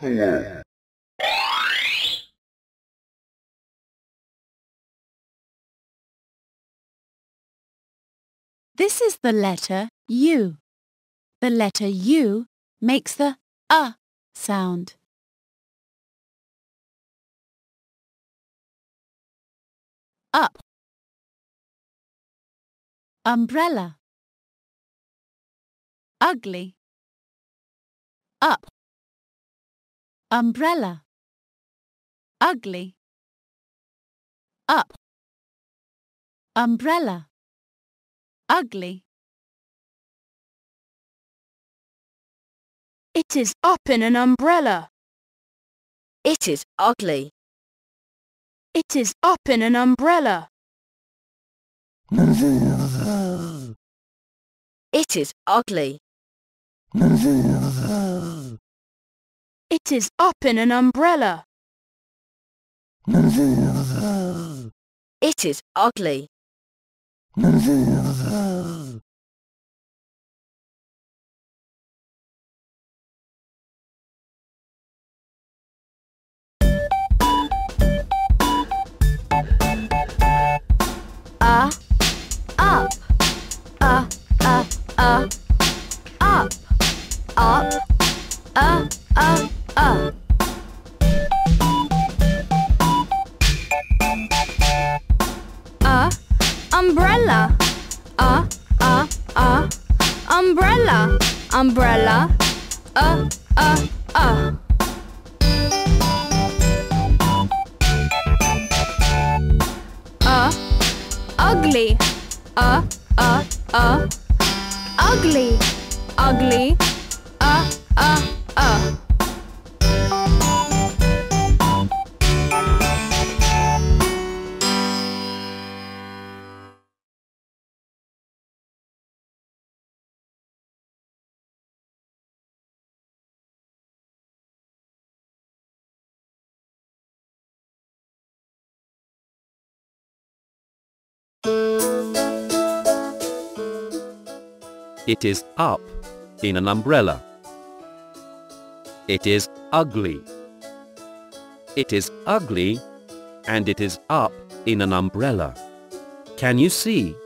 Hello. This is the letter U. The letter U makes the uh sound. Up. Umbrella. Ugly. Up. Umbrella. Ugly. Up. Umbrella. Ugly. It is up in an umbrella. It is ugly. It is up in an umbrella. It is ugly. It is up in an umbrella. It is ugly. Uh, up. Uh, uh. Uh, umbrella. Uh, uh, uh. Umbrella. Umbrella. Uh, uh, uh. Uh, ugly. Uh, uh, uh. Ugly. Ugly. It is up in an umbrella. It is ugly. It is ugly and it is up in an umbrella. Can you see?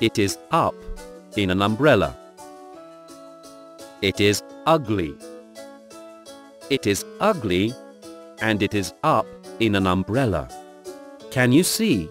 It is up in an umbrella. It is ugly. It is ugly and it is up in an umbrella. Can you see?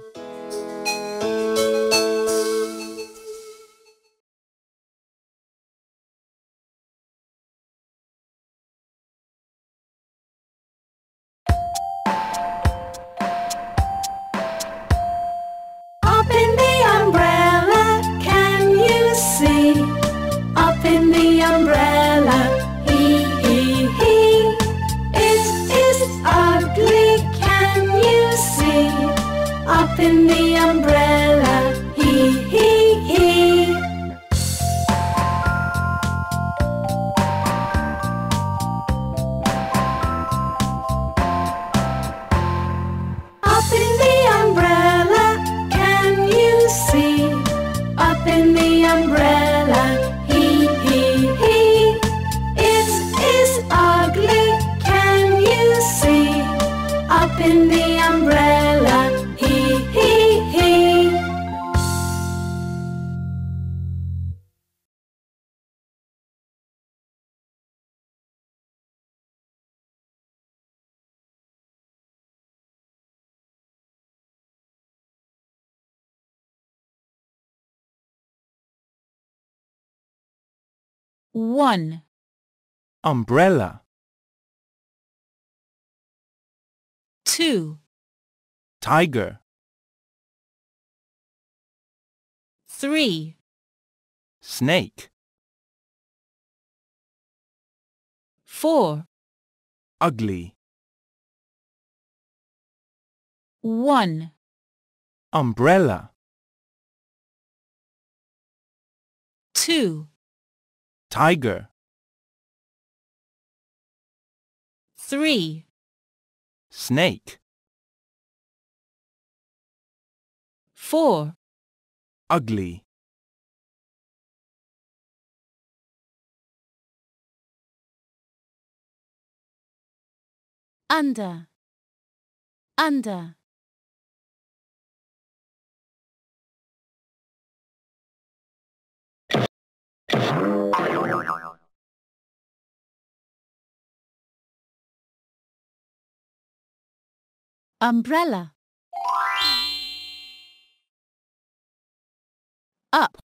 One. umbrella, Two. tiger, Three. snake, Four. ugly, One. umbrella, Two. Tiger, Three. snake, 4. ugly, Under. Under. Umbrella. Up.